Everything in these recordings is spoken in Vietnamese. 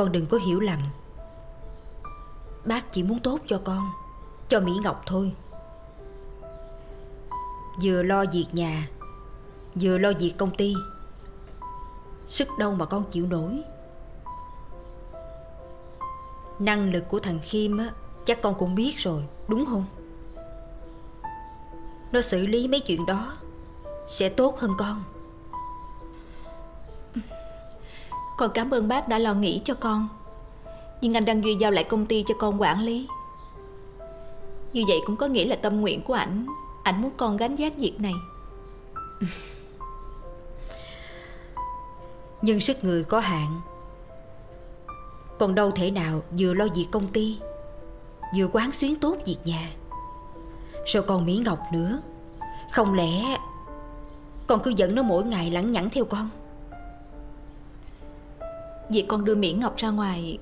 Con đừng có hiểu lầm. Bác chỉ muốn tốt cho con, Cho Mỹ Ngọc thôi. Vừa lo việc nhà, Vừa lo việc công ty, Sức đâu mà con chịu nổi. Năng lực của thằng Khiêm á, Chắc con cũng biết rồi, Đúng không? Nó xử lý mấy chuyện đó, Sẽ tốt hơn con. Con cảm ơn bác đã lo nghĩ cho con. Nhưng anh Đăng Duy giao lại công ty cho con quản lý. Như vậy cũng có nghĩa là tâm nguyện của ảnh Ảnh muốn con gánh vác việc này. Nhưng sức người có hạn. Còn đâu thể nào vừa lo việc công ty, Vừa quán xuyến tốt việc nhà. Rồi còn Mỹ Ngọc nữa? Không lẽ Con cứ dẫn nó mỗi ngày lẳng nhẳng theo con? Vì con đưa Mỹ Ngọc ra ngoài,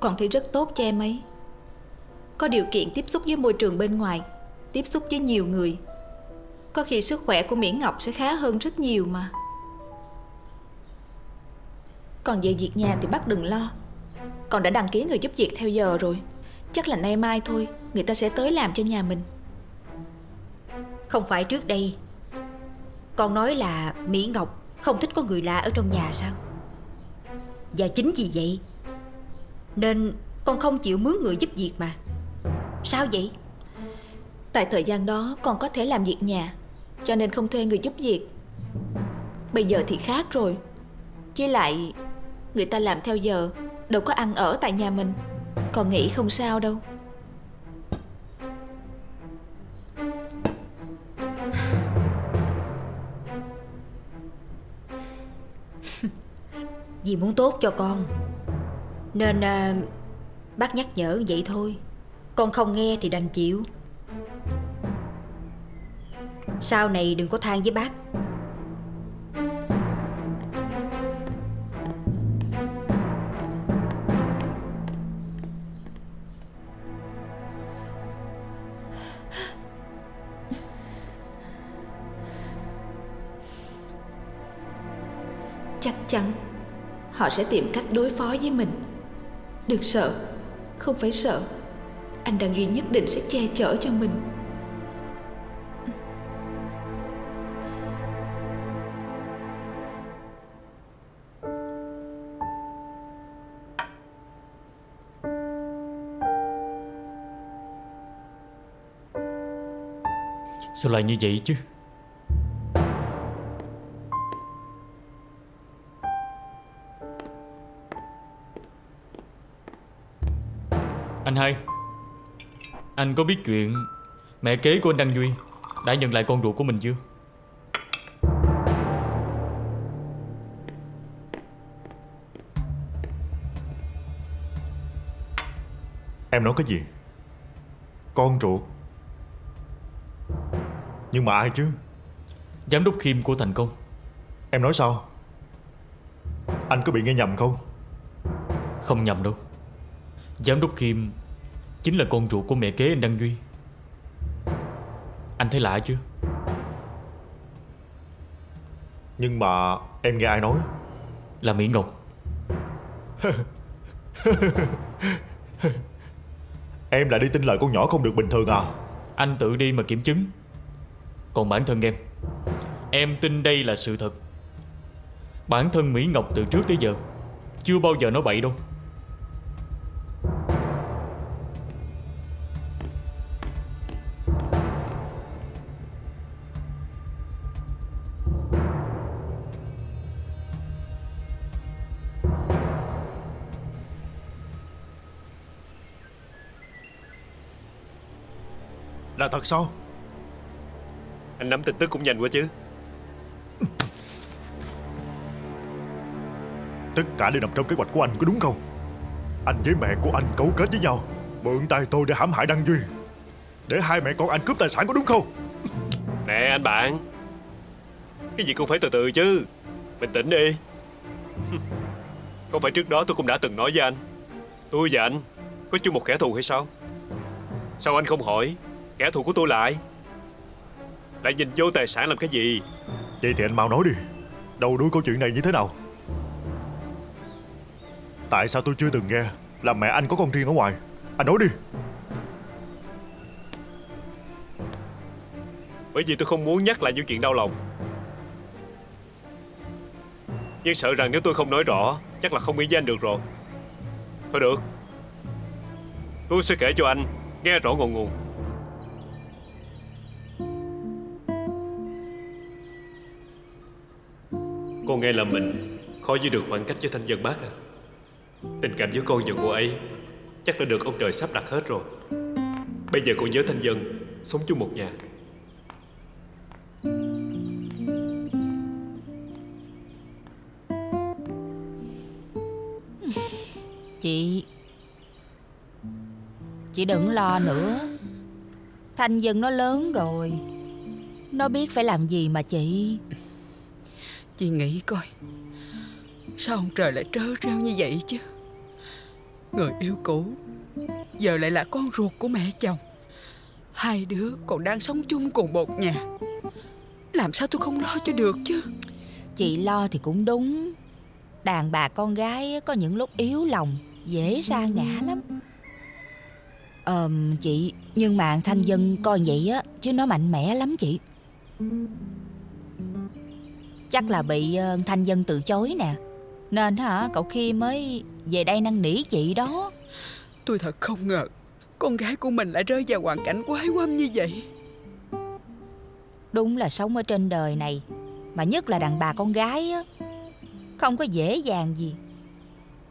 Con thấy rất tốt cho em ấy. Có điều kiện tiếp xúc với môi trường bên ngoài, Tiếp xúc với nhiều người, Có khi sức khỏe của Mỹ Ngọc sẽ khá hơn rất nhiều mà. Còn về việc nhà thì bác đừng lo. Con đã đăng ký người giúp việc theo giờ rồi. Chắc là nay mai thôi, Người ta sẽ tới làm cho nhà mình. Không phải trước đây. Con nói là Mỹ Ngọc không thích có người lạ ở trong nhà sao? Và chính vì vậy, Nên con không chịu mướn người giúp việc mà. Sao vậy? Tại thời gian đó, con có thể làm việc nhà, Cho nên không thuê người giúp việc. Bây giờ thì khác rồi. Với lại, Người ta làm theo giờ, Đâu có ăn ở tại nhà mình. Con nghĩ không sao đâu. Vì muốn tốt cho con. Nên à, bác nhắc nhở vậy thôi. Con không nghe thì đành chịu. Sau này đừng có than với bác. Họ sẽ tìm cách đối phó với mình. Đừng sợ, Không phải sợ. Anh Đăng Duy nhất định sẽ che chở cho mình. Sao lại như vậy chứ? Anh hai. Anh có biết chuyện Mẹ kế của anh Đăng Duy Đã nhận lại con ruột của mình chưa? Em nói cái gì? Con ruột. Nhưng mà ai chứ? Giám đốc Khiêm của thành công. Em nói sao? Anh có bị nghe nhầm không? Không nhầm đâu. Giám đốc Khiêm Chính là con ruột của mẹ kế anh Đăng Duy. Anh thấy lạ chưa? Nhưng mà em nghe ai nói? Là Mỹ Ngọc. Em lại đi tin lời con nhỏ không được bình thường à? Anh tự đi mà kiểm chứng. Còn bản thân em. Em tin đây là sự thật. Bản thân Mỹ Ngọc từ trước tới giờ Chưa bao giờ nói bậy đâu Là thật sao? Anh nắm tin tức cũng nhanh quá chứ. Tất cả đều nằm trong kế hoạch của anh có đúng không? Anh với mẹ của anh cấu kết với nhau Mượn tay tôi để hãm hại Đăng Duy. Để hai mẹ con anh cướp tài sản có đúng không? Nè anh bạn Cái gì cũng phải từ từ chứ. Bình tĩnh đi. Không phải trước đó tôi cũng đã từng nói với anh Tôi và anh Có chung một kẻ thù hay sao? Sao anh không hỏi Kẻ thù của tôi lại. Lại nhìn vô tài sản làm cái gì? Vậy thì anh mau nói đi. Đầu đuôi câu chuyện này như thế nào? Tại sao tôi chưa từng nghe Là mẹ anh có con riêng ở ngoài? Anh nói đi. Bởi vì tôi không muốn nhắc lại những chuyện đau lòng. Nhưng sợ rằng nếu tôi không nói rõ Chắc là không nghĩ với anh được rồi. Thôi được. Tôi sẽ kể cho anh Nghe rõ ngọn nguồn Con nghe là mình Khó giữ được khoảng cách với thanh dân bác à? Tình cảm giữa con và cô ấy Chắc đã được ông trời sắp đặt hết rồi. Bây giờ con nhớ thanh dân Sống chung một nhà. Chị Chị đừng lo nữa. Thanh dân nó lớn rồi. Nó biết phải làm gì mà chị. Chị nghĩ coi, Sao ông trời lại trớ trêu như vậy chứ? Người yêu cũ, Giờ lại là con ruột của mẹ chồng. Hai đứa còn đang sống chung cùng một nhà. Làm sao tôi không lo cho được chứ? Chị lo thì cũng đúng. Đàn bà con gái có những lúc yếu lòng, Dễ sa ngã lắm. Ờ chị, Nhưng mà thanh dân coi vậy á, Chứ nó mạnh mẽ lắm chị. Chắc là bị ờ, thanh dân từ chối nè. Nên hả cậu khi mới về đây năn nỉ chị đó. Tôi thật không ngờ Con gái của mình lại rơi vào hoàn cảnh quái quăm như vậy. Đúng là sống ở trên đời này Mà nhất là đàn bà con gái á Không có dễ dàng gì.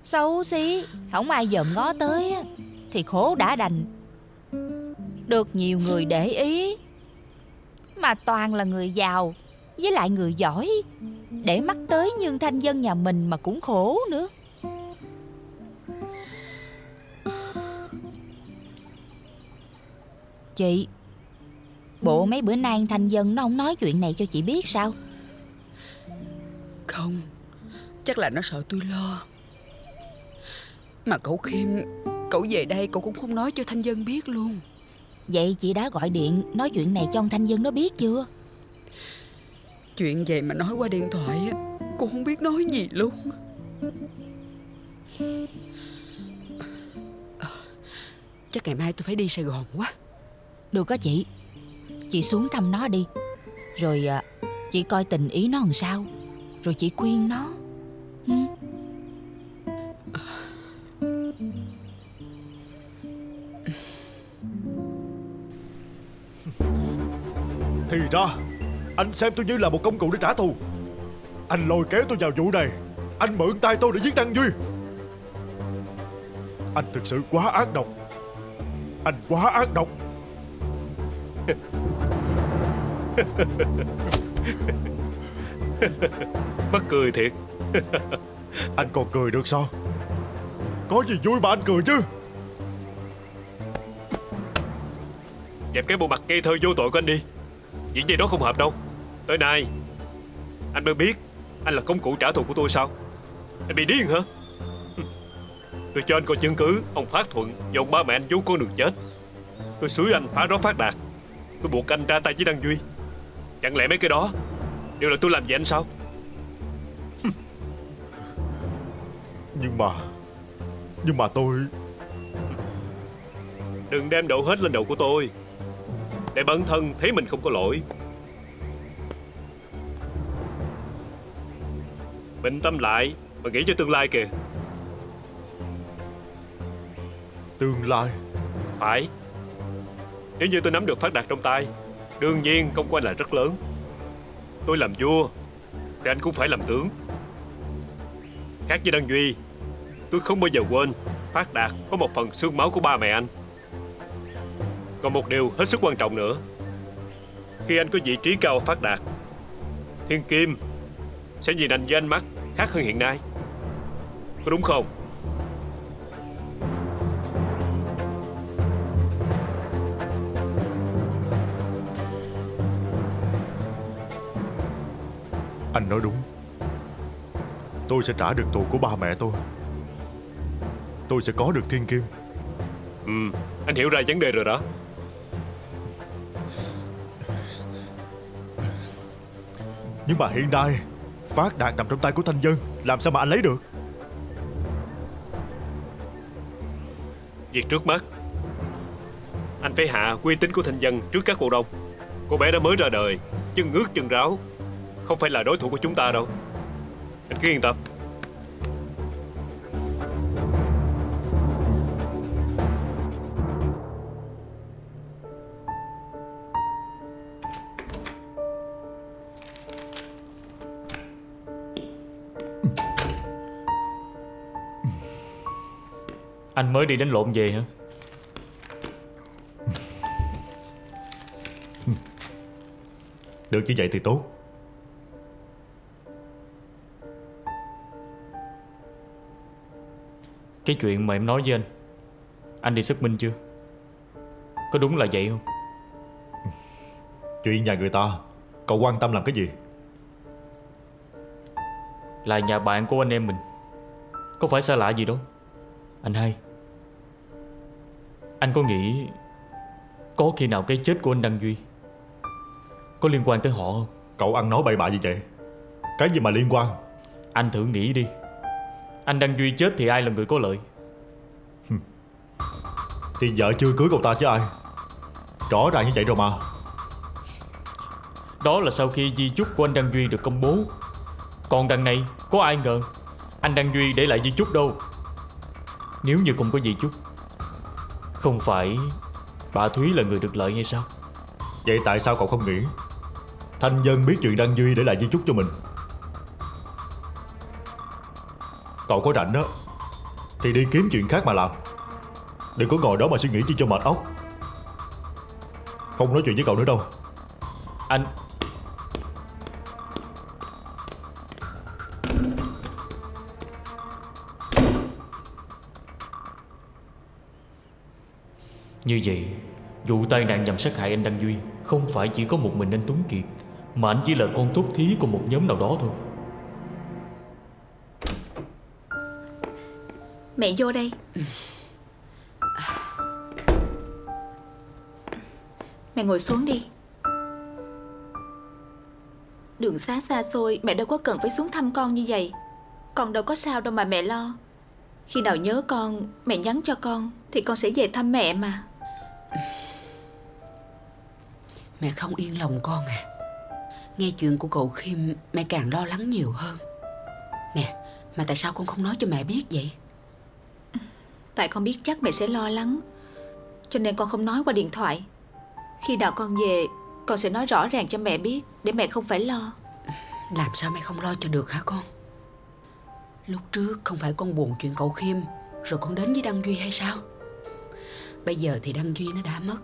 Xấu xí Không ai dòm ngó tới á Thì khổ đã đành. Được nhiều người để ý Mà toàn là người giàu Với lại người giỏi. Để mắt tới nhưng thanh dân nhà mình mà cũng khổ nữa. Chị Bộ mấy bữa nay thanh dân nó không nói chuyện này cho chị biết sao? Không Chắc là nó sợ tôi lo. Mà cậu Khiêm Cậu về đây cậu cũng không nói cho Thanh Dân biết luôn. Vậy chị đã gọi điện nói chuyện này cho ông Thanh Dân nó biết chưa Chuyện vậy mà nói qua điện thoại á Cô không biết nói gì luôn. Ờ, Chắc ngày mai tôi phải đi Sài Gòn quá. Được có chị. Chị xuống thăm nó đi. Rồi à, chị coi tình ý nó làm sao. Rồi chị khuyên nó. Ừ. Thì ra Anh xem tôi như là một công cụ để trả thù. Anh lôi kéo tôi vào vụ này. Anh mượn tay tôi để giết Đăng Duy. Anh thực sự quá ác độc. Anh quá ác độc. Mắc cười thiệt. Anh còn cười được sao? Có gì vui mà anh cười chứ? Dẹp cái bộ mặt ngây thơ vô tội của anh đi. Diễn gì đó không hợp đâu Tới nay Anh mới biết Anh là công cụ trả thù của tôi sao? Anh bị điên hả? Tôi cho anh coi chứng cứ Ông Phát Thuận và ông ba mẹ anh giấu con đường chết. Tôi xúi anh phá rối phát đạt. Tôi buộc anh ra tay với Đăng Duy. Chẳng lẽ mấy cái đó Đều là tôi làm gì anh sao? Nhưng mà Nhưng mà tôi Đừng đem đổ hết lên đầu của tôi. Để bản thân thấy mình không có lỗi Bình tâm lại Và nghĩ cho tương lai kìa. Tương lai? Phải. Nếu như tôi nắm được phát đạt trong tay Đương nhiên công của anh là rất lớn. Tôi làm vua Thì anh cũng phải làm tướng. Khác với Đăng Duy Tôi không bao giờ quên Phát đạt có một phần xương máu của ba mẹ anh. Còn một điều hết sức quan trọng nữa Khi anh có vị trí cao ở Phát đạt Thiên Kim Sẽ nhìn anh với ánh mắt khác hơn hiện nay. Có đúng không? Anh nói đúng. Tôi sẽ trả được thù của ba mẹ tôi. Tôi sẽ có được thiên kim. Ừ, anh hiểu ra vấn đề rồi đó. Nhưng mà hiện nay Phát đạt nằm trong tay của thanh dân Làm sao mà anh lấy được? Việc trước mắt, Anh phải hạ uy tín của thanh dân trước các cổ đông. Cô bé đã mới ra đời, Chân ướt chân ráo. Không phải là đối thủ của chúng ta đâu. Anh cứ yên tâm. Anh mới đi đánh lộn về hả? Được như vậy thì tốt. Cái chuyện mà em nói với anh Anh đi xác minh chưa? Có đúng là vậy không? Chuyện nhà người ta Cậu quan tâm làm cái gì? Là nhà bạn của anh em mình. Có phải xa lạ gì đâu? Anh hai Anh có nghĩ Có khi nào cái chết của anh Đăng Duy Có liên quan tới họ không? Cậu ăn nói bậy bạ gì vậy? Cái gì mà liên quan? Anh thử nghĩ đi. Anh Đăng Duy chết thì ai là người có lợi? Thì vợ chưa cưới cậu ta chứ ai? Rõ ràng như vậy rồi mà. Đó là sau khi di chúc của anh Đăng Duy được công bố. Còn đằng này có ai ngờ Anh Đăng Duy để lại di chúc đâu? Nếu như không có di chúc Không phải Bà Thúy là người được lợi hay sao? Vậy tại sao cậu không nghĩ Thanh dân biết chuyện Đăng Duy để lại di chúc cho mình? Cậu có rảnh đó Thì đi kiếm chuyện khác mà làm. Đừng có ngồi đó mà suy nghĩ chi cho mệt óc. Không nói chuyện với cậu nữa đâu. Anh Như vậy, Vụ tai nạn nhằm sát hại anh Đăng Duy Không phải chỉ có một mình anh Tuấn Kiệt, Mà anh chỉ là con thúc thí của một nhóm nào đó thôi. Mẹ vô đây. Mẹ ngồi xuống đi. Đường xá xa xôi, Mẹ đâu có cần phải xuống thăm con như vậy. Con đâu có sao đâu mà mẹ lo. Khi nào nhớ con, Mẹ nhắn cho con, Thì con sẽ về thăm mẹ mà. Mẹ không yên lòng con à? Nghe chuyện của cậu Khiêm Mẹ càng lo lắng nhiều hơn. Nè Mà tại sao con không nói cho mẹ biết vậy? Tại con biết chắc mẹ sẽ lo lắng Cho nên con không nói qua điện thoại. Khi nào con về Con sẽ nói rõ ràng cho mẹ biết Để mẹ không phải lo. Làm sao mẹ không lo cho được hả con? Lúc trước không phải con buồn chuyện cậu Khiêm Rồi con đến với Đăng Duy hay sao Bây giờ thì Đăng Duy nó đã mất.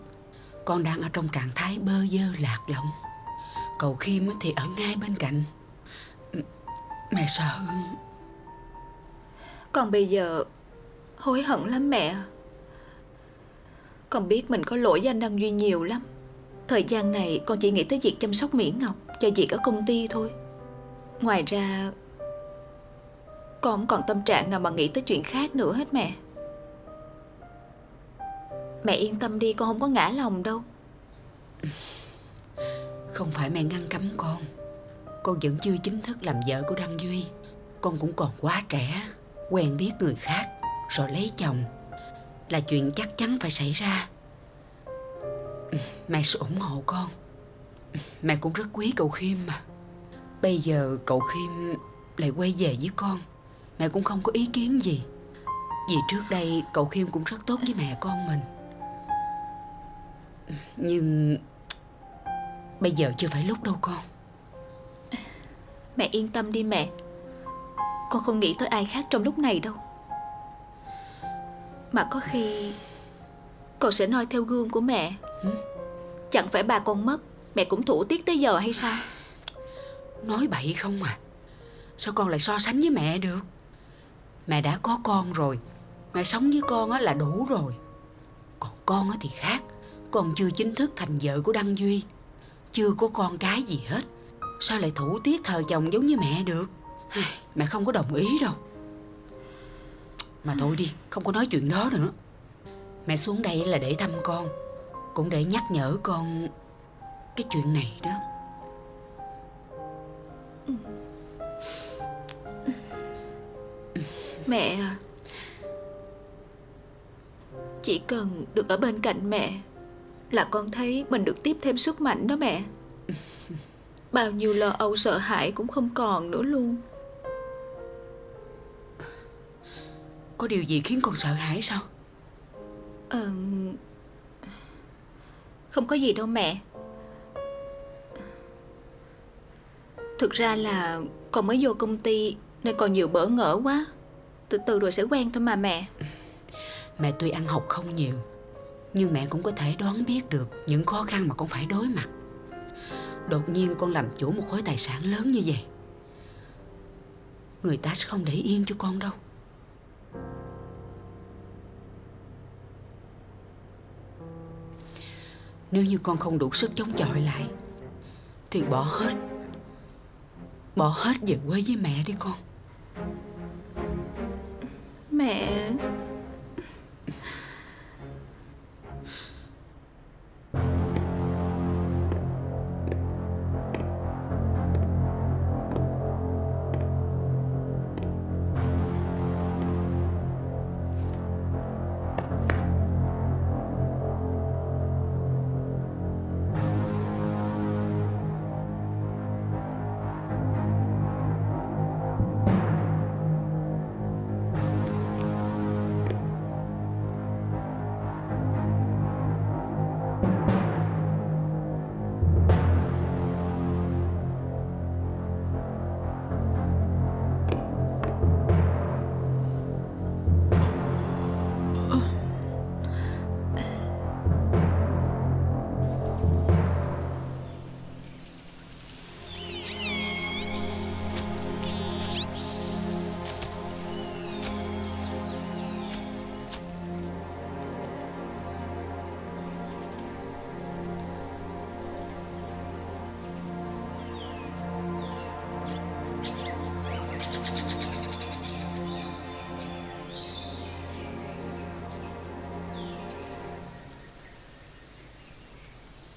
Con đang ở trong trạng thái bơ vơ lạc lõng. Cậu Khiêm thì ở ngay bên cạnh. Mẹ sợ Con bây giờ, hối hận lắm mẹ. Con biết mình có lỗi với anh Đăng Duy nhiều lắm. Thời gian này con chỉ nghĩ tới việc chăm sóc Mỹ Ngọc Và việc ở công ty thôi. Ngoài ra, Con không còn tâm trạng nào mà nghĩ tới chuyện khác nữa hết mẹ. Mẹ yên tâm đi, con không có ngã lòng đâu. Không phải mẹ ngăn cấm con. Con vẫn chưa chính thức làm vợ của Đăng Duy. Con cũng còn quá trẻ, Quen biết người khác, Rồi lấy chồng. Là chuyện chắc chắn phải xảy ra. Mẹ sẽ ủng hộ con. Mẹ cũng rất quý cậu Khiêm mà. Bây giờ cậu Khiêm lại quay về với con. Mẹ cũng không có ý kiến gì. Vì trước đây cậu Khiêm cũng rất tốt với mẹ con mình. Nhưng Bây giờ chưa phải lúc đâu con. Mẹ yên tâm đi mẹ. Con không nghĩ tới ai khác trong lúc này đâu. Mà có khi Con sẽ noi theo gương của mẹ. Chẳng phải bà con mất Mẹ cũng thủ tiết tới giờ hay sao? Nói bậy không à? Sao con lại so sánh với mẹ được? Mẹ đã có con rồi Mẹ sống với con á là đủ rồi. Còn con á thì khác con chưa chính thức thành vợ của Đăng Duy. Chưa có con cái gì hết. Sao lại thủ tiết thờ chồng giống như mẹ được? Mẹ không có đồng ý đâu. Mà thôi đi, Không có nói chuyện đó nữa. Mẹ xuống đây là để thăm con. Cũng để nhắc nhở con Cái chuyện này đó. Mẹ à Chỉ cần được ở bên cạnh mẹ là con thấy mình được tiếp thêm sức mạnh đó mẹ. Bao nhiêu lo âu sợ hãi cũng không còn nữa luôn. Có điều gì khiến con sợ hãi sao? Ờ... Không có gì đâu mẹ. Thực ra là con mới vô công ty Nên còn nhiều bỡ ngỡ quá. Từ từ rồi sẽ quen thôi mà mẹ. Mẹ tuy ăn học không nhiều nhưng mẹ cũng có thể đoán biết được Những khó khăn mà con phải đối mặt. Đột nhiên con làm chủ một khối tài sản lớn như vậy. Người ta sẽ không để yên cho con đâu. Nếu như con không đủ sức chống chọi lại, Thì bỏ hết Bỏ hết về quê với mẹ đi con. Mẹ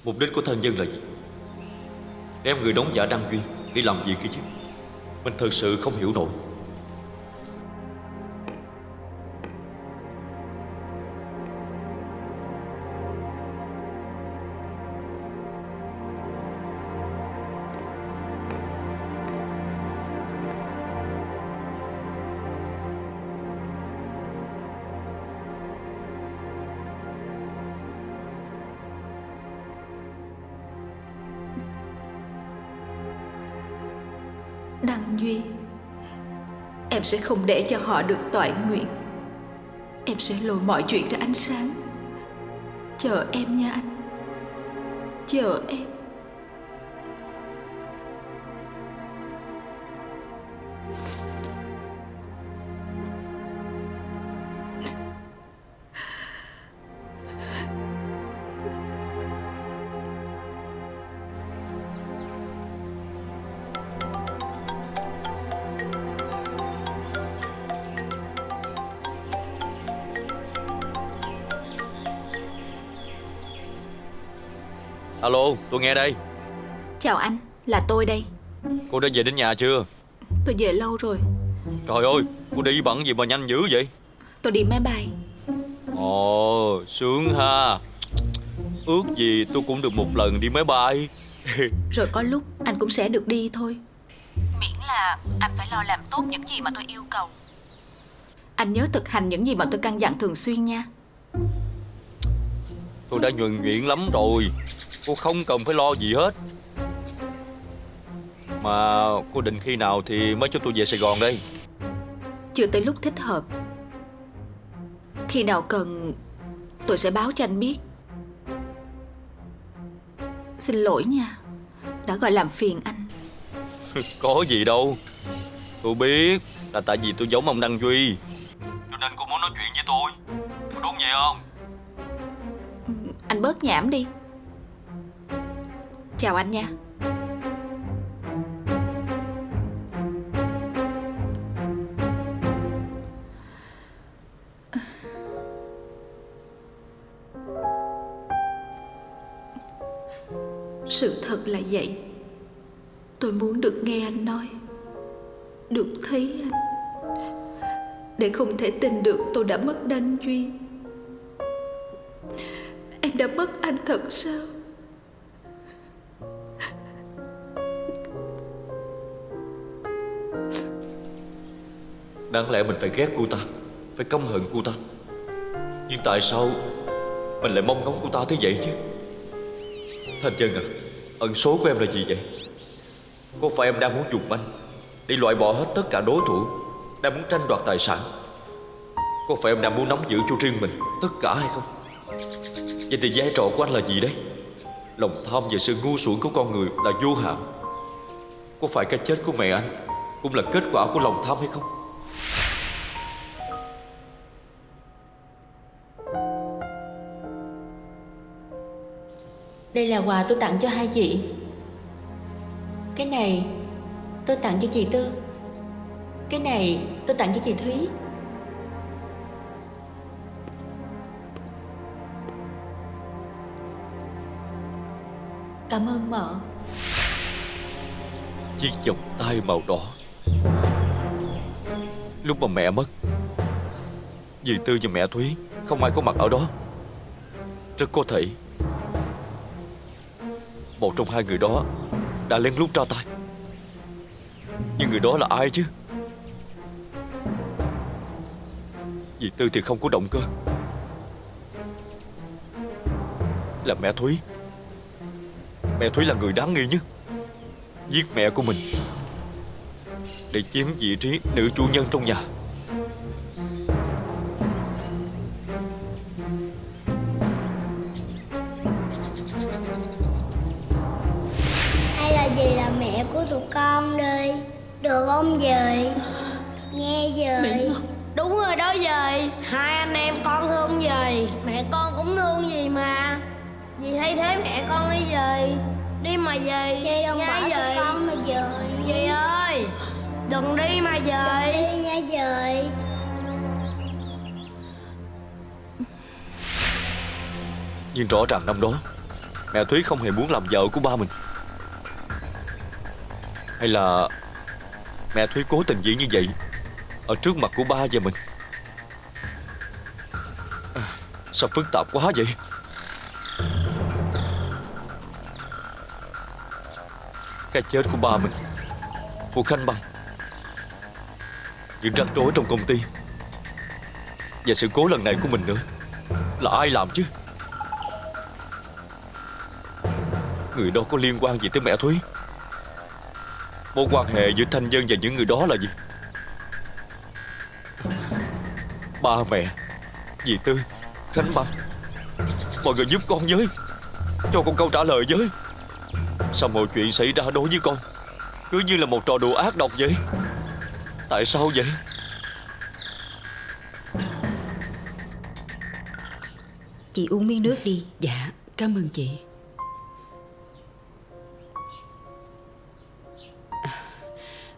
Mục đích của thân dân là gì? Đem người đóng giả Đăng Duy, Đi làm gì kia chứ? Mình thật sự không hiểu nổi. Em sẽ không để cho họ được toại nguyện. Em sẽ lôi mọi chuyện ra ánh sáng. Chờ em nha anh. Chờ em. Alo tôi nghe đây. Chào anh, là tôi đây. Cô đã về đến nhà chưa? Tôi về lâu rồi. Trời ơi cô đi bận gì mà nhanh dữ vậy? Tôi đi máy bay. Ồ sướng ha. Ước gì tôi cũng được một lần đi máy bay. Rồi có lúc anh cũng sẽ được đi thôi. Miễn là anh phải lo làm tốt những gì mà tôi yêu cầu. Anh nhớ thực hành những gì mà tôi căn dặn thường xuyên nha. Tôi đã nhuần nhuyễn lắm rồi Cô không cần phải lo gì hết. Mà cô định khi nào thì mới cho tôi về Sài Gòn đây? Chưa tới lúc thích hợp. Khi nào cần Tôi sẽ báo cho anh biết. Xin lỗi nha Đã gọi làm phiền anh. Có gì đâu. Tôi biết là tại vì tôi giống ông Đăng Duy. Cho nên cô muốn nói chuyện với tôi. Có đúng vậy không? Anh bớt nhảm đi Chào anh nha. Sự thật là vậy. Tôi muốn được nghe anh nói. Được thấy anh. Để không thể tin được tôi đã mất Đăng Duy. Em đã mất anh thật sao? Đáng lẽ mình phải ghét cô ta, Phải căm hận cô ta. Nhưng tại sao Mình lại mong ngóng cô ta thế vậy chứ? Thanh Dân à Ẩn số của em là gì vậy? Có phải em đang muốn dùng anh Để loại bỏ hết tất cả đối thủ, Đang muốn tranh đoạt tài sản? Có phải em đang muốn nắm giữ cho riêng mình Tất cả hay không? Vậy thì vai trò của anh là gì đấy? Lòng tham và sự ngu xuẩn của con người là vô hạn. Có phải cái chết của mẹ anh Cũng là kết quả của lòng tham hay không? Đây là quà tôi tặng cho hai chị. Cái này tôi tặng cho chị Tư. Cái này tôi tặng cho chị Thúy. Cảm ơn mợ. Chiếc vòng tay màu đỏ. Lúc mà mẹ mất, Dì Tư và mẹ Thúy, Không ai có mặt ở đó. Rất có thể một trong hai người đó Đã lén lút ra tay. Nhưng người đó là ai chứ? Dì Tư thì không có động cơ. Là mẹ Thúy. Mẹ Thúy là người đáng nghi nhất. Giết mẹ của mình. Để chiếm vị trí nữ chủ nhân trong nhà. Rõ ràng năm đó. Mẹ Thúy không hề muốn làm vợ của ba mình. Hay là Mẹ Thúy cố tình diễn như vậy Ở trước mặt của ba và mình? À, Sao phức tạp quá vậy? Cái chết của ba mình Của Khanh Băng Những rắc rối trong công ty. Và sự cố lần này của mình nữa Là ai làm chứ? Người đó có liên quan gì tới mẹ Thúy? Mối quan hệ giữa Thanh Dân và những người đó là gì? Ba mẹ Dì Tư Khánh Băng Mọi người giúp con với. Cho con câu trả lời với. Sao mọi chuyện xảy ra đối với con? Cứ như là một trò đùa ác độc vậy. Tại sao vậy? Chị uống miếng nước đi. Dạ cảm ơn chị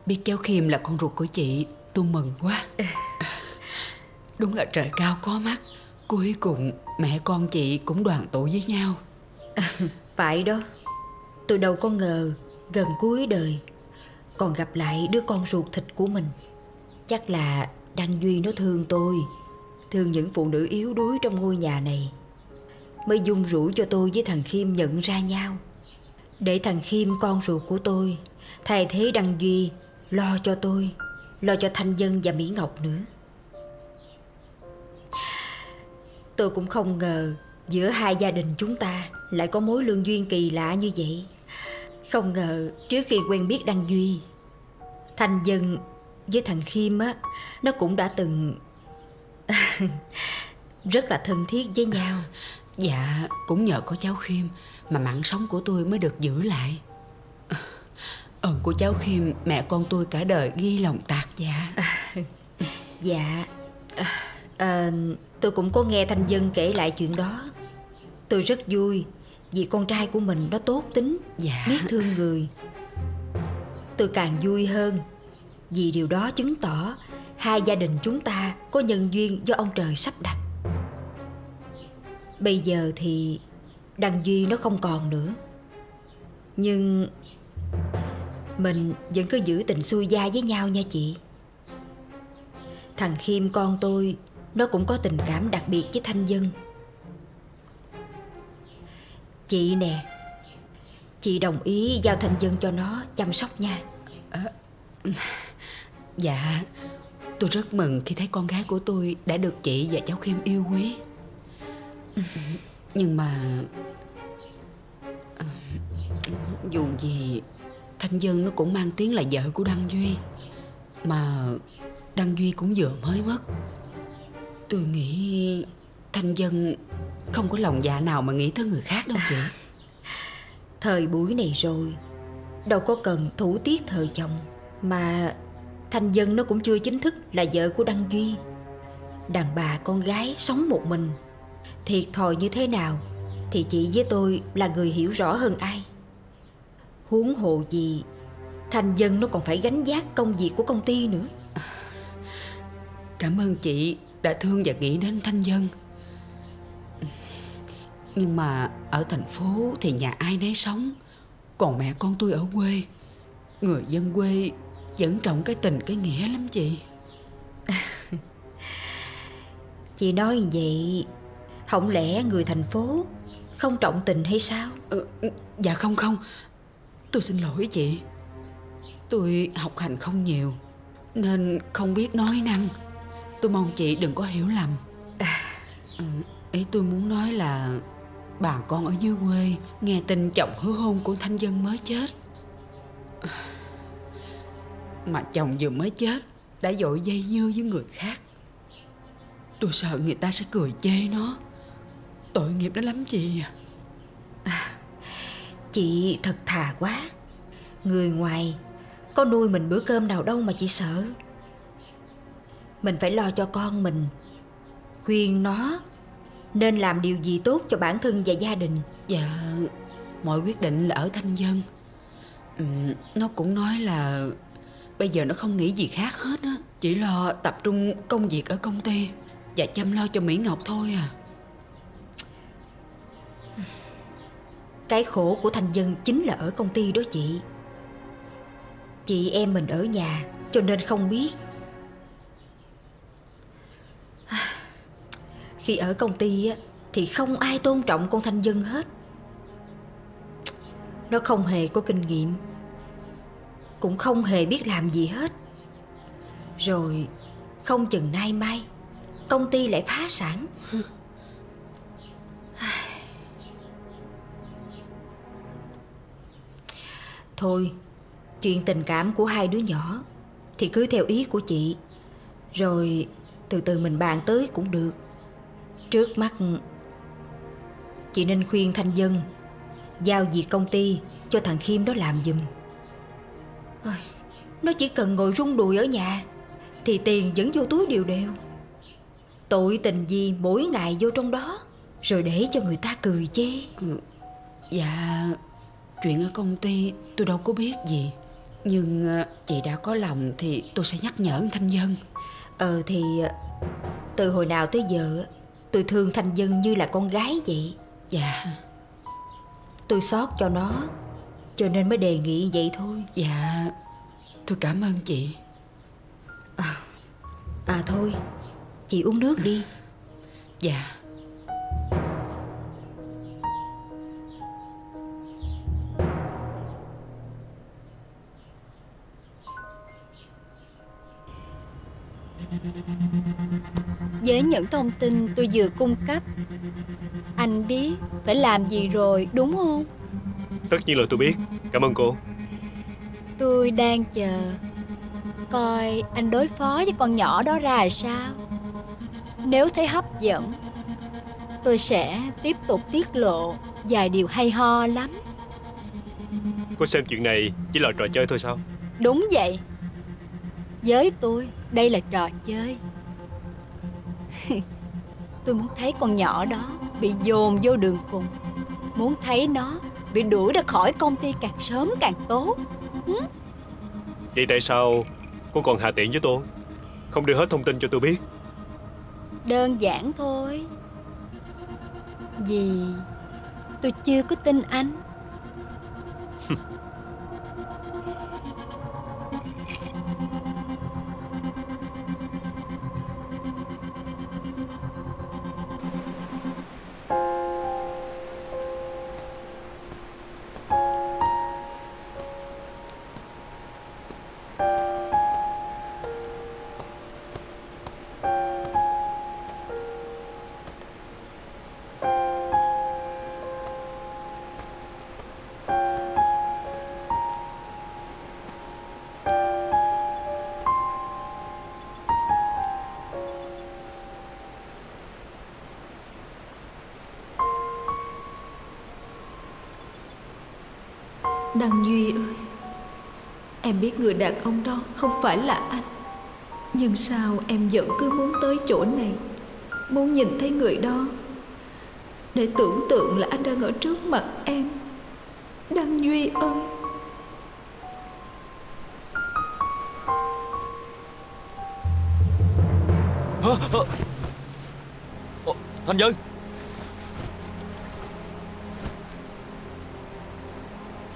Biết cháu Khiêm là con ruột của chị, Tôi mừng quá. Đúng là trời cao có mắt. Cuối cùng, mẹ con chị cũng đoàn tụ với nhau. Phải đó. Tôi đâu có ngờ, Gần cuối đời, Còn gặp lại đứa con ruột thịt của mình. Chắc là Đăng Duy nó thương tôi, Thương những phụ nữ yếu đuối trong ngôi nhà này. Mới dung rủ cho tôi với thằng Khiêm nhận ra nhau. Để thằng Khiêm con ruột của tôi, Thay thế Đăng Duy Lo cho tôi, Lo cho Thanh Dân và Mỹ Ngọc nữa. Tôi cũng không ngờ Giữa hai gia đình chúng ta Lại có mối lương duyên kỳ lạ như vậy. Không ngờ trước khi quen biết Đăng Duy, Thanh Dân với thằng Khiêm á, Nó cũng đã từng Rất là thân thiết với nhau. Dạ cũng nhờ có cháu Khiêm Mà mạng sống của tôi mới được giữ lại. Ơn của cháu Khiêm Mẹ con tôi cả đời ghi lòng tạc dạ. Dạ. À, à, Tôi cũng có nghe Thanh Dân kể lại chuyện đó. Tôi rất vui Vì con trai của mình nó tốt tính Dạ. Biết thương người. Tôi càng vui hơn Vì điều đó chứng tỏ Hai gia đình chúng ta có nhân duyên do ông trời sắp đặt. Bây giờ thì Đăng Duy nó không còn nữa. Nhưng mình vẫn cứ giữ tình xuôi gia với nhau nha chị. Thằng Khiêm con tôi Nó cũng có tình cảm đặc biệt với Thanh Dân. Chị nè Chị đồng ý giao thanh dân cho nó chăm sóc nha. À, Dạ Tôi rất mừng khi thấy con gái của tôi đã được chị và cháu Khiêm yêu quý. Nhưng mà ờ, Dù gì Thanh Dân nó cũng mang tiếng là vợ của Đăng Duy. Mà Đăng Duy cũng vừa mới mất. Tôi nghĩ Thanh Dân không có lòng dạ nào mà nghĩ tới người khác đâu chị. Thời buổi này rồi, Đâu có cần thủ tiết thời chồng, Mà Thanh Dân nó cũng chưa chính thức là vợ của Đăng Duy. Đàn bà con gái sống một mình, Thiệt thòi như thế nào Thì chị với tôi là người hiểu rõ hơn ai. Huống hồ gì Thanh Dân nó còn phải gánh vác công việc của công ty nữa. Cảm ơn chị đã thương và nghĩ đến Thanh Dân. Nhưng mà ở thành phố thì nhà ai nấy sống. Còn mẹ con tôi ở quê. Người dân quê vẫn trọng cái tình cái nghĩa lắm chị. Chị nói vậy Không lẽ người thành phố Không trọng tình hay sao? Ừ, Dạ không không Tôi xin lỗi chị. Tôi học hành không nhiều Nên không biết nói năng. Tôi mong chị đừng có hiểu lầm. À, ừ, Ý tôi muốn nói là Bà con ở dưới quê Nghe tin chồng hứa hôn của Thanh Dân mới chết. Mà chồng vừa mới chết Đã dội dây dưa với người khác. Tôi sợ người ta sẽ cười chê nó. Tội nghiệp nó lắm chị à, Chị thật thà quá. Người ngoài Có nuôi mình bữa cơm nào đâu mà chị sợ. Mình phải lo cho con mình Khuyên nó Nên làm điều gì tốt cho bản thân và gia đình. Dạ Mọi quyết định là ở Thanh Dân. Ừ, Nó cũng nói là Bây giờ nó không nghĩ gì khác hết á. Chỉ lo tập trung công việc ở công ty Và chăm lo cho Mỹ Ngọc thôi à. Cái khổ của thành Dân chính là ở công ty đó chị. Chị em mình ở nhà cho nên không biết. Khi ở công ty á, thì không ai tôn trọng con Thanh Dân hết. Nó không hề có kinh nghiệm Cũng không hề biết làm gì hết. Rồi không chừng nay mai Công ty lại phá sản. Thôi Chuyện tình cảm của hai đứa nhỏ Thì cứ theo ý của chị. Rồi từ từ mình bàn tới cũng được. Trước mắt Chị nên khuyên Thanh Dân Giao việc công ty Cho thằng Khiêm đó làm giùm. Nó chỉ cần ngồi rung đùi ở nhà Thì tiền vẫn vô túi đều đều. Tội tình gì mỗi ngày vô trong đó Rồi để cho người ta cười chê. Ừ, Dạ. Chuyện ở công ty tôi đâu có biết gì. Nhưng ờ, chị đã có lòng thì tôi sẽ nhắc nhở Thanh Dân Ờ thì ờ, từ hồi nào tới giờ Tôi thương Thanh Dân như là con gái vậy? Dạ. Tôi xót cho nó Cho nên mới đề nghị vậy thôi. Dạ Tôi cảm ơn chị. À, à thôi Chị uống nước đi. Dạ Với những thông tin tôi vừa cung cấp Anh biết phải làm gì rồi đúng không? Tất nhiên là tôi biết. Cảm ơn cô. Tôi đang chờ Coi anh đối phó với con nhỏ đó ra sao. Nếu thấy hấp dẫn Tôi sẽ tiếp tục tiết lộ Vài điều hay ho lắm. Cô xem chuyện này chỉ là trò chơi thôi sao? Đúng vậy. Với tôi đây là trò chơi. Tôi muốn thấy con nhỏ đó bị dồn vô đường cùng. Muốn thấy nó bị đuổi ra khỏi công ty càng sớm càng tốt. Ừ? Vậy tại sao cô còn hạ tiện với tôi? Không đưa hết thông tin cho tôi biết. Đơn giản thôi. Vì tôi chưa có tin anh Đăng Duy ơi. Em biết người đàn ông đó không phải là anh. Nhưng sao em vẫn cứ muốn tới chỗ này? Muốn nhìn thấy người đó. Để tưởng tượng là anh đang ở trước mặt em. Đăng Duy ơi. Hả? Hả? Thanh Dân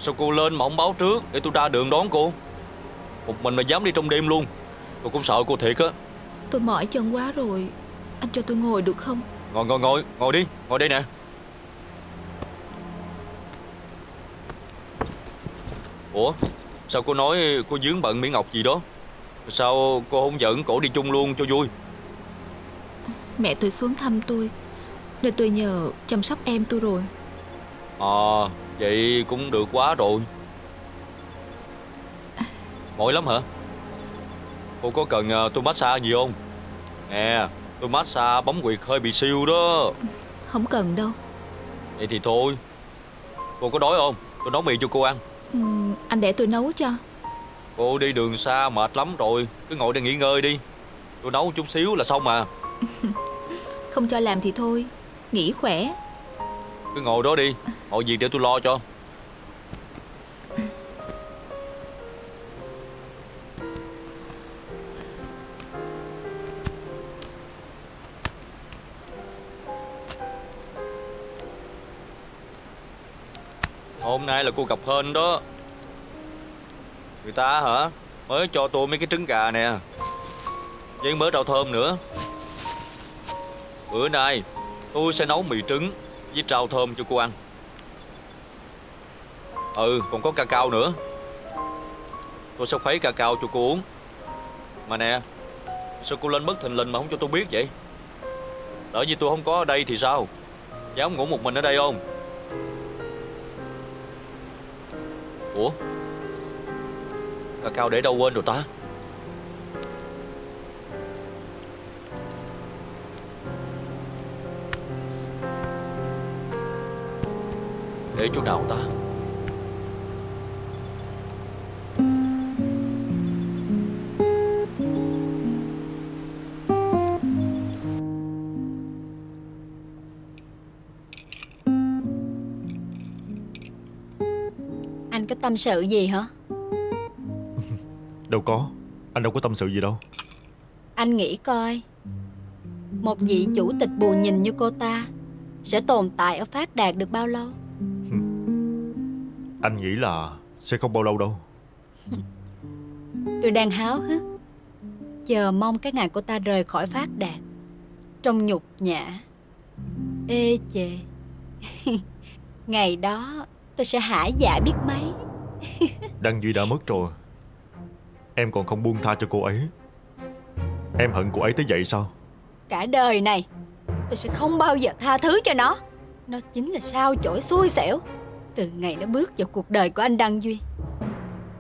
Sao cô lên mà không báo trước? Để tôi ra đường đón cô. Một mình mà dám đi trong đêm luôn. Tôi cũng sợ cô thiệt á. Tôi mỏi chân quá rồi. Anh cho tôi ngồi được không? Ngồi ngồi ngồi. Ngồi đi. Ngồi đây nè. Ủa? Sao cô nói cô dướng bận Mỹ Ngọc gì đó? Sao cô không dẫn cổ đi chung luôn cho vui? Mẹ tôi xuống thăm tôi. Nên tôi nhờ chăm sóc em tôi rồi. À Vậy cũng được quá rồi. Mỏi lắm hả? Cô có cần ờ, tôi massage gì không? Nè Tôi massage bấm quyệt hơi bị siêu đó. Không cần đâu. Vậy thì thôi. Cô có đói không? Tôi nấu mì cho cô ăn. Ừ, Anh để tôi nấu cho. Cô đi đường xa mệt lắm rồi. Cứ ngồi đây nghỉ ngơi đi. Tôi nấu chút xíu là xong mà. Không cho làm thì thôi. Nghỉ khỏe cứ ngồi đó đi. Mọi việc để tôi lo cho. Hôm nay là cô gặp hên đó. Người ta hả? Mới cho tôi mấy cái trứng gà nè. Với mớ rau thơm nữa. Bữa nay tôi sẽ nấu mì trứng. Với trao thơm cho cô ăn. Ừ còn có cacao nữa. Tôi sẽ khuấy cacao cho cô uống. Mà nè, Sao cô lên bất thình lình mà không cho tôi biết vậy? Lỡ như tôi không có ở đây thì sao? Dám ngủ một mình ở đây không? Ủa? Cacao để đâu quên rồi ta? Để chỗ nào ta? Anh có tâm sự gì hả? Đâu có. Anh đâu có tâm sự gì đâu. Anh nghĩ coi. Một vị chủ tịch bù nhìn như cô ta Sẽ tồn tại ở phát đạt được bao lâu Anh nghĩ là Sẽ không bao lâu đâu. Tôi đang háo hức. Chờ mong cái ngày cô ta rời khỏi phát đạt. Trong nhục nhã. Ê chề. Ngày đó tôi sẽ hãi dạ biết mấy. Đăng Duy đã mất rồi. Em còn không buông tha cho cô ấy. Em hận cô ấy tới vậy sao? Cả đời này Tôi sẽ không bao giờ tha thứ cho nó. Nó chính là sao chổi xui xẻo Từ ngày nó bước vào cuộc đời của anh Đăng Duy.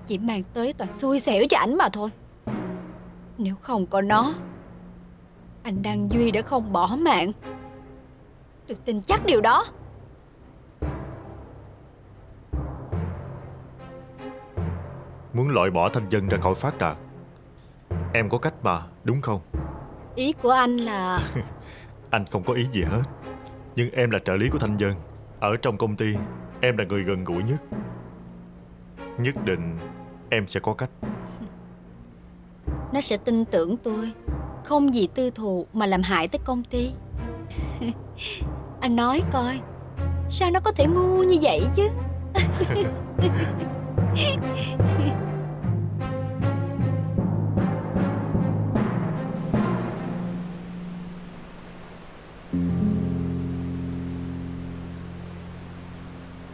Chỉ mang tới toàn xui xẻo cho ảnh mà thôi. Nếu không có nó Anh Đăng Duy đã không bỏ mạng. Tôi tin chắc điều đó. Muốn loại bỏ thanh dân ra khỏi phát đạt Em có cách mà đúng không? Ý của anh là Anh không có ý gì hết Nhưng em là trợ lý của thanh dân Ở trong công ty Em là người gần gũi nhất. Nhất định em sẽ có cách. Nó sẽ tin tưởng tôi. Không vì tư thù mà làm hại tới công ty. Anh nói coi Sao nó có thể ngu như vậy chứ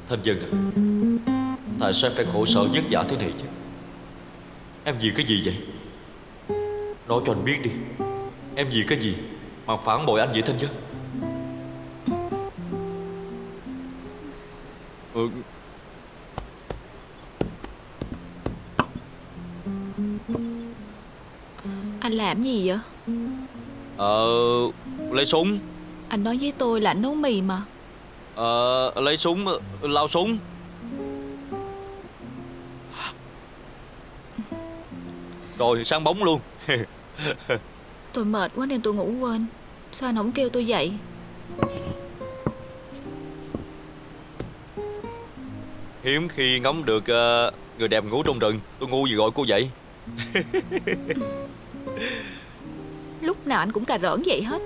Thanh Dân à? Tại sao em phải khổ sở vất vả thế này chứ? Em vì cái gì vậy? Nói cho anh biết đi. Em vì cái gì Mà phản bội anh vậy Thanh Dân? Ừ, Anh làm gì vậy? Ờ Lấy súng. Anh nói với tôi là anh nấu mì mà Ờ Lấy súng Lao súng. Rồi sáng bóng luôn. Tôi mệt quá nên tôi ngủ quên. Sao anh không kêu tôi dậy? Hiếm khi ngắm được uh, người đẹp ngủ trong rừng. Tôi ngu gì gọi cô dậy Lúc nào anh cũng cà rỡn vậy hết.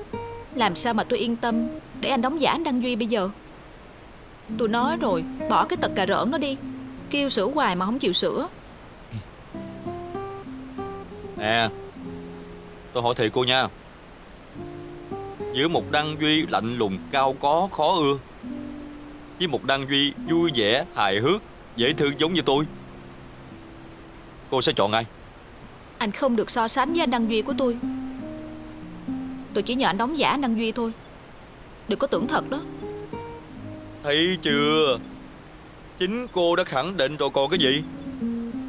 Làm sao mà tôi yên tâm Để anh đóng giả anh Đăng Duy bây giờ Tôi nói rồi Bỏ cái tật cà rỡn nó đi. Kêu sửa hoài mà không chịu sửa Nè Tôi hỏi thiệt cô nha. Giữa một Đăng Duy lạnh lùng cao có khó ưa Với một Đăng Duy vui vẻ, hài hước, dễ thương giống như tôi Cô sẽ chọn ai? Anh không được so sánh với anh Đăng Duy của tôi. Tôi chỉ nhờ anh đóng giả anh Đăng Duy thôi. Đừng có tưởng thật đó Thấy chưa? Chính cô đã khẳng định rồi còn cái gì?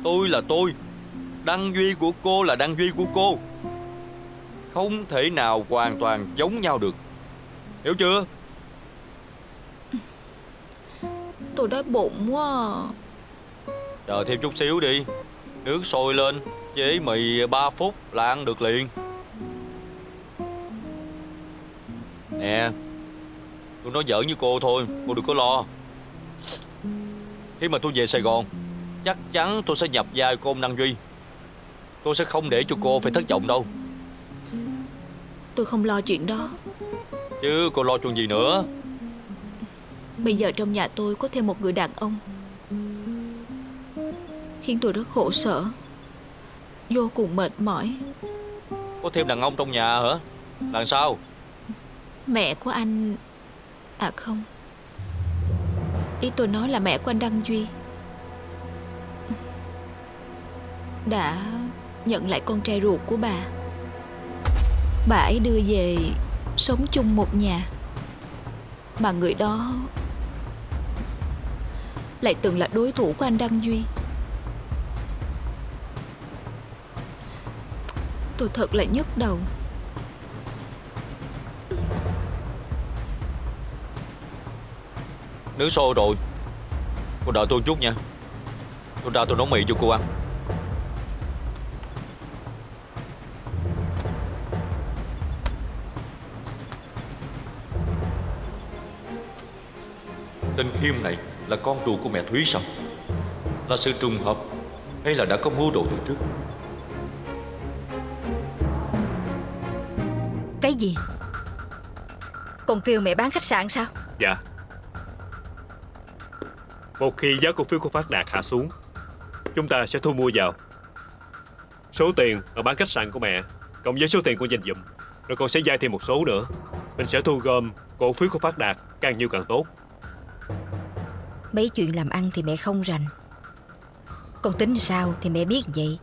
Tôi là tôi. Đăng Duy của cô là Đăng Duy của cô. Không thể nào hoàn toàn giống nhau được. Hiểu chưa? Tôi đói bụng quá à. Chờ thêm chút xíu đi. Nước sôi lên Chế mì 3 phút là ăn được liền. Nè Tôi nói giỡn với cô thôi Cô đừng có lo. Khi mà tôi về Sài Gòn Chắc chắn tôi sẽ nhập vai cô ông Đăng Duy. Tôi sẽ không để cho cô phải thất vọng đâu. Tôi không lo chuyện đó. Chứ cô lo chuyện gì nữa? Bây giờ trong nhà tôi có thêm một người đàn ông. Khiến tôi rất khổ sở. Vô cùng mệt mỏi. Có thêm đàn ông trong nhà hả? Làm sao? Mẹ của anh À không. Ý tôi nói là mẹ của anh Đăng Duy. Đã nhận lại con trai ruột của bà. Bà ấy đưa về sống chung một nhà. Mà người đó Lại từng là đối thủ của anh Đăng Duy. Tôi thật là nhức đầu. Nước sôi rồi. Cô đợi tôi chút nha. Tôi ra tôi nấu mì cho cô ăn. Tên Khiêm này là con ruột của mẹ Thúy sao? Là sự trùng hợp Hay là đã có mưu đồ từ trước? Cái gì? Còn kêu mẹ bán khách sạn sao? Dạ một khi giá cổ phiếu của Phát Đạt hạ xuống, Chúng ta sẽ thu mua vào. Số tiền ở bán khách sạn của mẹ, Cộng với số tiền của dành dụm, Rồi con sẽ vay thêm một số nữa. Mình sẽ thu gom cổ phiếu của Phát Đạt Càng nhiều càng tốt. Mấy chuyện làm ăn thì mẹ không rành. Con tính sao thì mẹ biết vậy.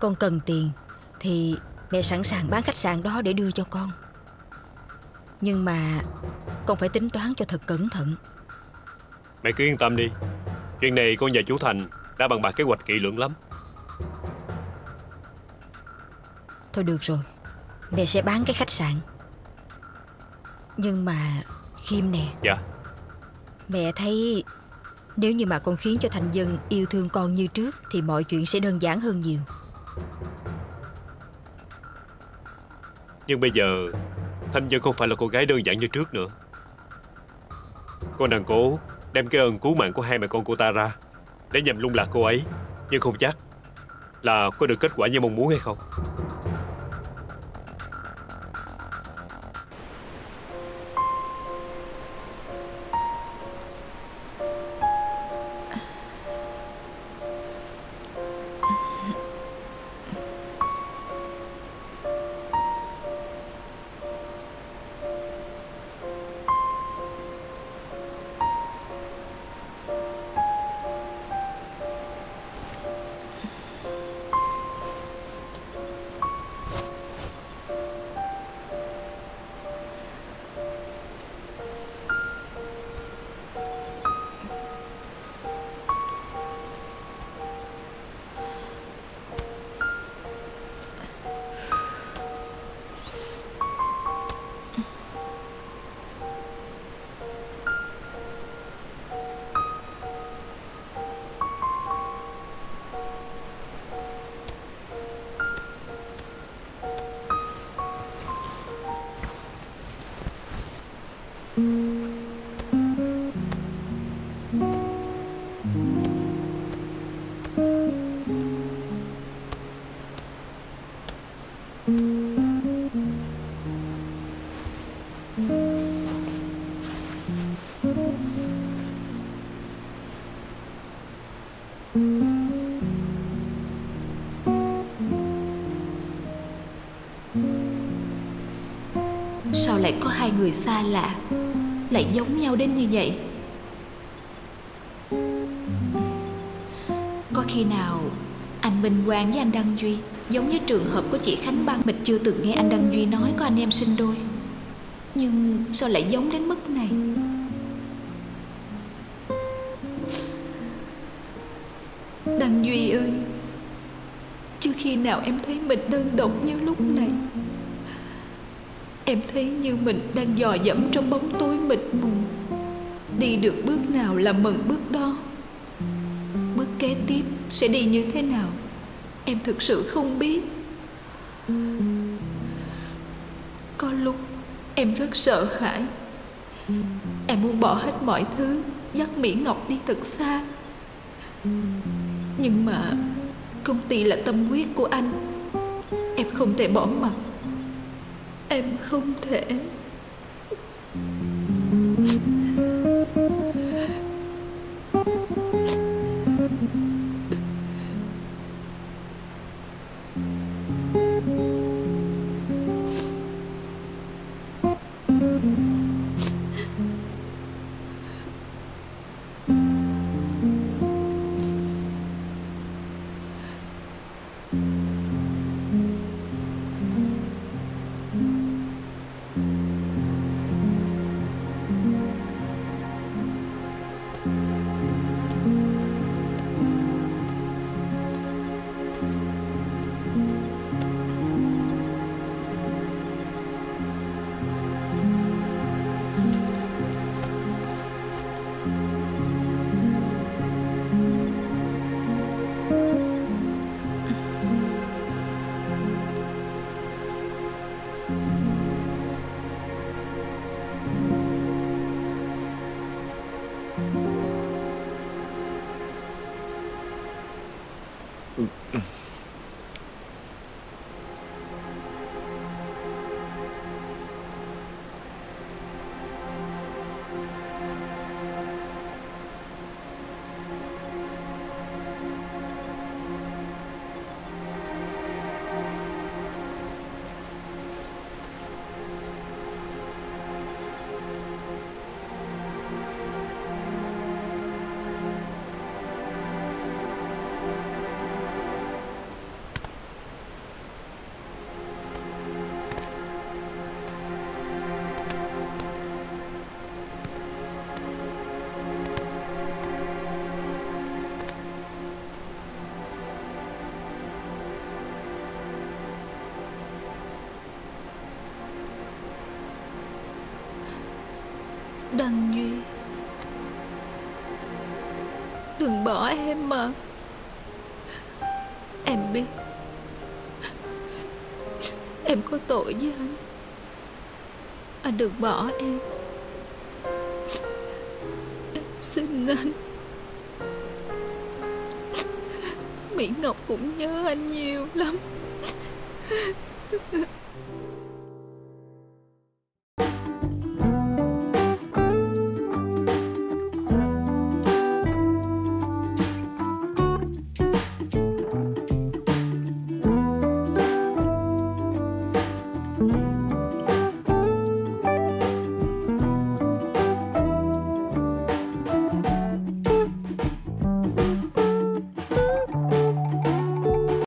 Con cần tiền Thì mẹ sẵn sàng bán khách sạn đó để đưa cho con. Nhưng mà Con phải tính toán cho thật cẩn thận. Mẹ cứ yên tâm đi. Chuyện này con và chú Thành Đã bằng bạc kế hoạch kỹ lưỡng lắm. Thôi được rồi. Mẹ sẽ bán cái khách sạn. Nhưng mà Khiêm nè. Dạ. Mẹ thấy Nếu như mà con khiến cho Thành Dân yêu thương con như trước Thì mọi chuyện sẽ đơn giản hơn nhiều. Nhưng bây giờ Thanh Dân không phải là cô gái đơn giản như trước nữa. Con đang cố Đem cái ơn cứu mạng của hai mẹ con cô ta ra, Để nhằm lung lạc cô ấy. Nhưng không chắc Là có được kết quả như mong muốn hay không. Sao lại có hai người xa lạ, Lại giống nhau đến như vậy? Có khi nào Anh Minh Quang với anh Đăng Duy Giống như trường hợp của chị Khánh Băng. Mình chưa từng nghe anh Đăng Duy nói có anh em sinh đôi. Nhưng sao lại giống đến mức này? Đăng Duy ơi, Chưa khi nào em thấy mình đơn độc như lúc này. Em thấy như mình đang dò dẫm trong bóng tối mịt mù. Đi được bước nào là mừng bước đó. Bước kế tiếp sẽ đi như thế nào? Em thực sự không biết. Có lúc em rất sợ hãi. Em muốn bỏ hết mọi thứ, Dắt Mỹ Ngọc đi thật xa. Nhưng mà Công ty là tâm huyết của anh. Em không thể bỏ mặc Em không thể. Đừng bỏ em mà. Em biết. Em có tội với anh. Anh đừng bỏ em. Em xin anh. Mỹ Ngọc cũng nhớ anh nhiều lắm.